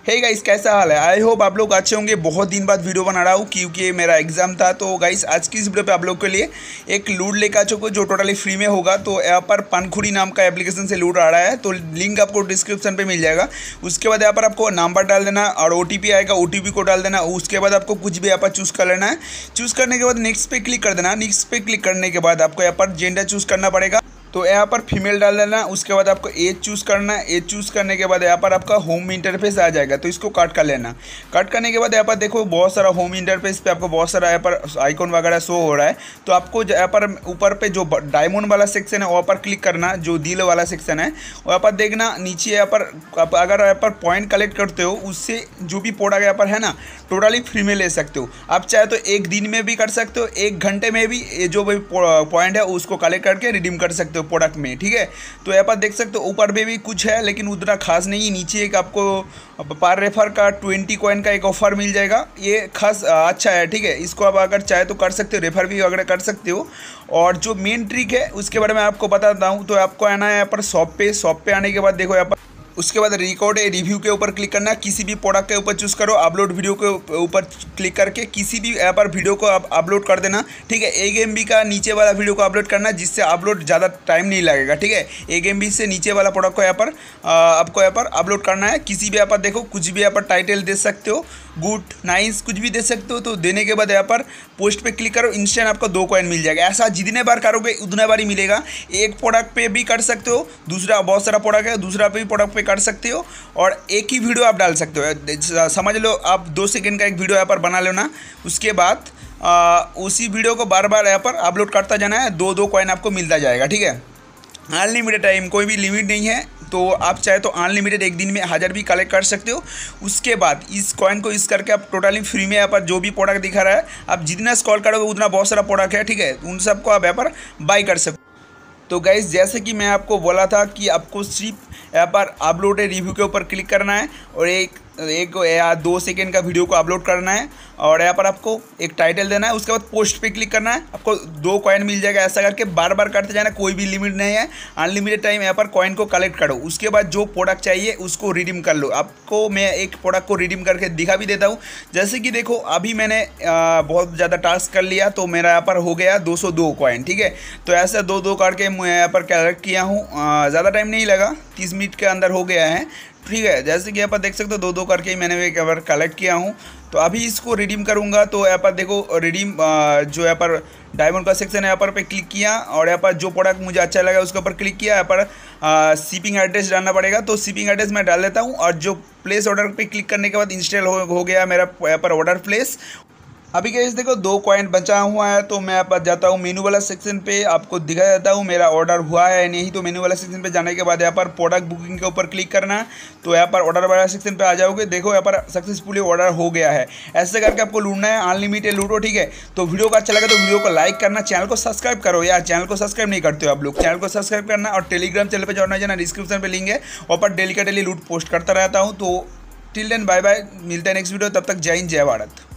हे hey guys कैसा हाल है? I hope आप लोग अच्छे होंगे। बहुत दिन बाद वीडियो बना रहा हूँ क्योंकि मेरा एग्ज़ाम था। तो गाइस आज की इस वीडियो पे आप लोग के लिए एक लूड लेकर चुको जो टोटली फ्री में होगा। तो यहाँ पर पनखुड़ी नाम का एप्लीकेशन से लूड आ रहा है। तो लिंक आपको डिस्क्रिप्शन पे मिल जाएगा। उसके बाद यहाँ पर आपको नंबर डाल देना और ओटीपी आएगा। ओटीपी को डाल देना। उसके बाद आपको कुछ भी यहाँ पर चूज़ कर लेना है। चूज़ करने के बाद नेक्स्ट पे क्लिक कर देना। नेक्स्ट पे क्लिक करने के बाद आपको यहाँ पर जेंडर चूज़ करना पड़ेगा। तो यहाँ पर फीमेल डाल देना, उसके बाद आपको एज चूज़ करना है एज चूज़ करने के बाद यहाँ पर आपका होम इंटरफेस आ जाएगा तो इसको कट कर लेना। कट करने के बाद यहाँ पर देखो, बहुत सारा होम इंटरफेस पे आपको बहुत सारा यहाँ पर आइकॉन वगैरह शो हो रहा है। तो आपको यहाँ पर ऊपर पे जो डायमंड वाला सेक्शन है, वहाँ पर क्लिक करना, जो दिल वाला सेक्शन है। वहाँ पर देखना, नीचे यहाँ पर आप अगर यहाँ पर पॉइंट कलेक्ट करते हो, उससे जो भी प्रोडक्ट यहाँ पर है ना टोटली फ्री में ले सकते हो। आप चाहे तो एक दिन में भी कर सकते हो, एक घंटे में भी जो भी पॉइंट है, उसको कलेक्ट करके रिडीम कर सकते हो। प्रोडक्ट में, ठीक है? तो यहाँ पर देख सकते हो, ऊपर में भी कुछ है, लेकिन उतना खास नहीं है। नीचे एक आपको पार रेफर का ट्वेंटी कॉइन का एक ऑफ़र मिल जाएगा। ये खास अच्छा है, ठीक है? इसको आप अगर चाहे तो कर सकते हो रेफर भी अगर कर सकते हो। और जो मेन ट्रिक है, उसके बारे में आपको बताता हूँ। तो आपको आना है यहाँ पर शॉप पे। शॉप पे आने के बाद देखो यहाँ पर उसके बाद रिकॉर्ड रिव्यू के ऊपर क्लिक करना, किसी भी प्रोडक्ट के ऊपर चूज़ करो अपलोड वीडियो के ऊपर क्लिक करके किसी भी ऐप पर वीडियो को आप अपलोड कर देना, ठीक है? एक एम का नीचे वाला वीडियो को अपलोड करना, जिससे अपलोड ज़्यादा टाइम नहीं लगेगा, ठीक है? एक एम से नीचे वाला प्रोडक्ट को यहाँ पर आपको यहाँ पर अपलोड करना है। किसी भी यहाँ पर देखो, कुछ भी यहाँ पर टाइटल दे सकते हो गुड नाइस कुछ भी दे सकते हो तो देने के बाद यहाँ पर पोस्ट पे क्लिक करो इंस्टेंट आपको दो कॉइन मिल जाएगा। ऐसा जितने बार करोगे, उतने बार ही मिलेगा। एक प्रोडक्ट पे भी कर सकते हो, दूसरा बहुत सारा प्रोडक्ट है, दूसरा पे भी प्रोडक्ट पे कर सकते हो और एक ही वीडियो आप डाल सकते हो। समझ लो आप दो सेकेंड का एक वीडियो यहाँ पर बना लेना उसके बाद आ, उसी वीडियो को बार बार यहाँ पर अपलोड करता जाना है दो दो कॉइन आपको मिलता जाएगा ठीक है? अनलिमिटेड टाइम कोई भी लिमिट नहीं है तो आप चाहे तो अनलिमिटेड एक दिन में हज़ार भी कलेक्ट कर सकते हो। उसके बाद इस कॉइन को इस करके आप टोटली फ्री में यहाँ पर जो भी प्रोडक्ट दिखा रहा है आप जितना स्कॉल करोगे उतना बहुत सारा प्रोडक्ट है ठीक है? उन सबको आप यहाँ पर बाई कर सकते तो गाइज़ जैसे कि मैं आपको बोला था कि आपको सिर्फ़ यहाँ पर अपलोड रिव्यू के ऊपर क्लिक करना है और एक एक या दो सेकेंड का वीडियो को अपलोड करना है और यहाँ पर आपको एक टाइटल देना है, उसके बाद पोस्ट पे क्लिक करना है। आपको दो कॉइन मिल जाएगा, ऐसा करके बार बार करते जाना, कोई भी लिमिट नहीं है। अनलिमिटेड टाइम यहाँ पर कॉइन को कलेक्ट करो। उसके बाद जो प्रोडक्ट चाहिए, उसको रिडीम कर लो। आपको मैं एक प्रोडक्ट को रिडीम करके दिखा भी देता हूँ। जैसे कि देखो, अभी मैंने बहुत ज़्यादा टास्क कर लिया तो मेरा यहाँ पर हो गया दो सौ दो कॉइन ठीक है? तो ऐसे दो दो करके मैं यहाँ पर कलेक्ट किया हूँ। ज़्यादा टाइम नहीं लगा, तीस मिनट के अंदर हो गया है। ठीक है जैसे कि पर देख सकते हो दो दो करके मैंने एक बार कलेक्ट किया हूँ। तो अभी इसको रिडीम करूँगा तो यहाँ पर देखो रिडीम जो यहाँ पर डायमंड का सेक्शन है यहाँ पर पे क्लिक किया और यहाँ पर जो प्रोडक्ट मुझे अच्छा लगा उसके ऊपर क्लिक किया यहाँ पर शिपिंग एड्रेस डालना पड़ेगा। तो शिपिंग एड्रेस मैं डाल देता हूँ और जो प्लेस ऑर्डर पे क्लिक करने के बाद इंस्टॉल हो, हो गया मेरा यहाँ पर ऑर्डर प्लेस अभी कैसे देखो, दो कॉइन बचा हुआ है तो मैं आप जाता हूँ मेनू वाला सेक्शन पे। आपको दिखा जाता हूँ, मेरा ऑर्डर हुआ है नहीं तो मेनू वाला सेक्शन पे जाने के बाद यहाँ पर प्रोडक्ट बुकिंग के ऊपर क्लिक करना। है तो यहाँ पर ऑर्डर वाला सेक्शन पे आ जाओगे। देखो, यहाँ पर सक्सेसफुली ऑर्डर हो गया है। ऐसे करके आपको लूटना है अनलिमिटेड लूटो, ठीक है? तो वीडियो का अच्छा लगा तो वीडियो को लाइक करना चैनल को सब्सक्राइब करो। यार चैनल को सब्सक्राइब नहीं करते हो आप लोग। चैनल को सब्सक्राइब करना और टेलीग्राम चैनल पर जाना जाना डिस्क्रिप्शन पर लिंक है। और पर डेली का डेली लूट पोस्ट करता रहता हूँ। तो टिल देन बाय बाय मिलते हैं नेक्स्ट वीडियो तब तक जय हिंद, जय भारत।